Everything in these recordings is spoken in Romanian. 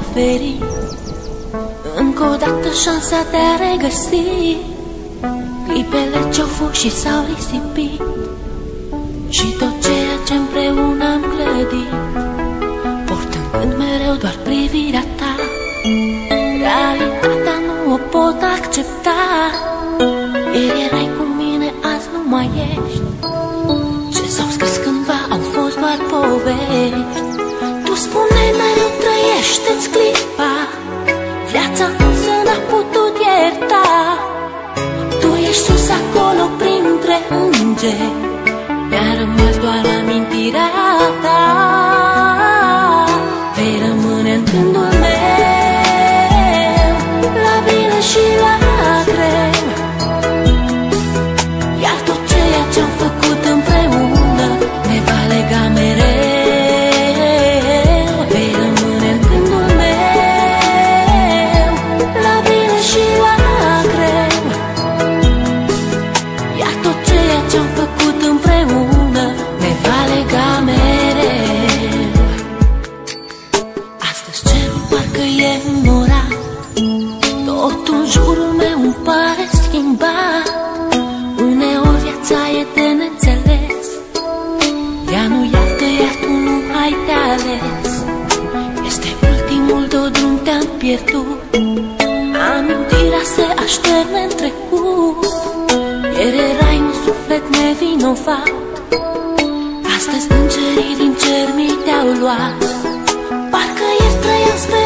oferi Încă o dată șansa de a regăsi. Clipele ce-au fost și s-au risipit Și tot ceea ce împreună am clădit. Portând mereu doar privirea ta. Realitatea nu o pot accepta. Ieri erai cu mine, azi nu mai ești. Ce s-au scris cândva au fost doar povești însă n-a putut ierta. Tu ești sus acolo printre îngeri Mi-a rămas doar amintirea ta îmi pare schimbat Uneori viața e de neînțeles. Ea nu iartă, iar tu nu ai de ales. Este ultimul de drum te-am pierdut. Amintirea se așterne în trecut. Ieri erai un suflet nevinovat. Astăzi îngerii din cer mi te-au luat. Parcă ieri trăiam speranțe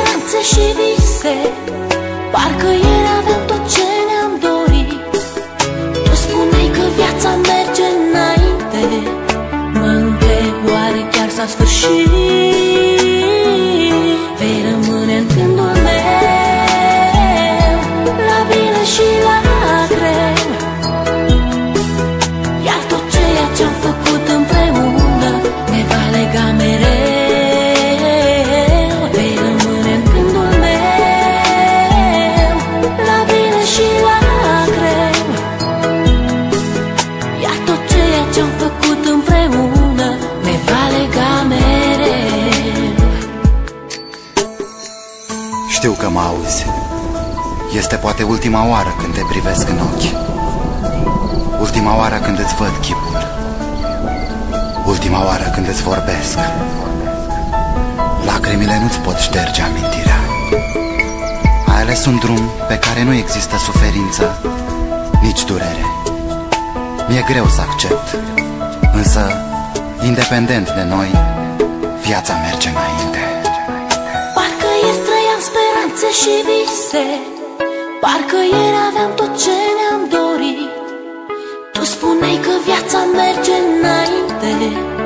Știu că mă auzi. Este poate ultima oară când te privesc în ochi. Ultima oară când îți văd chipul. Ultima oară când îți vorbesc. Lacrimile nu-ți pot șterge amintirea. Ai ales un drum pe care nu există suferință, nici durere. Mi-e greu să accept, însă, independent de noi, viața merge înainte. Și vise. Parcă ieri aveam tot ce